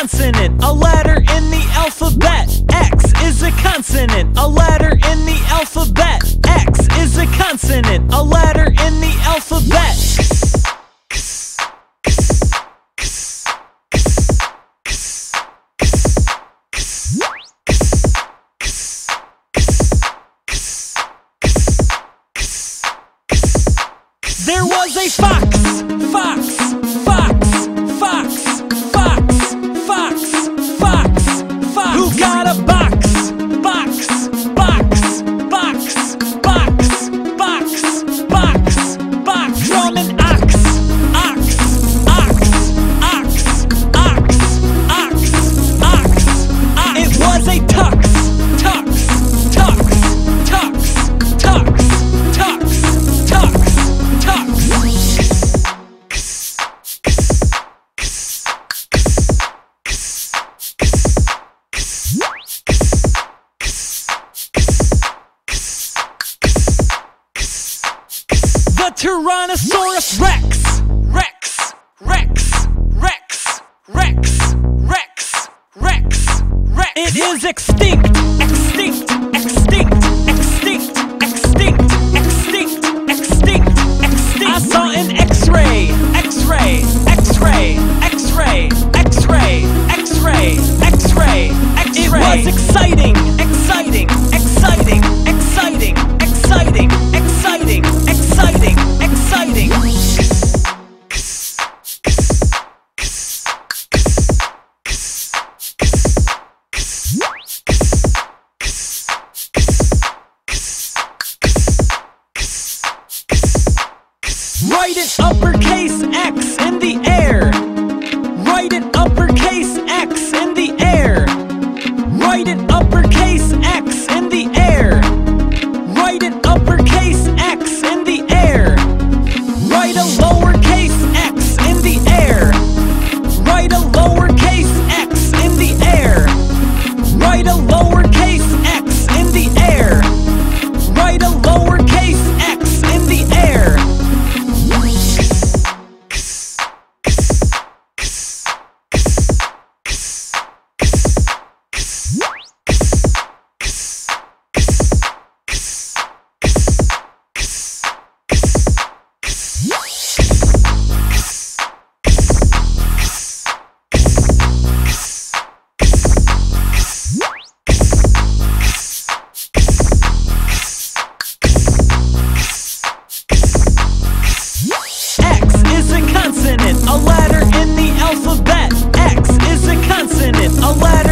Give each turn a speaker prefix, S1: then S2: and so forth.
S1: consonant, a letter in the alphabet. X is a consonant, a letter in the alphabet. X is a consonant, a letter in the alphabet. There was a fox, fox. Tyrannosaurus Rex. Rex, Rex, Rex, Rex, Rex, Rex, Rex. It is extinct, extinct. Write it uppercase X in the air. Write it uppercase X in the air. Write it uppercase I'll let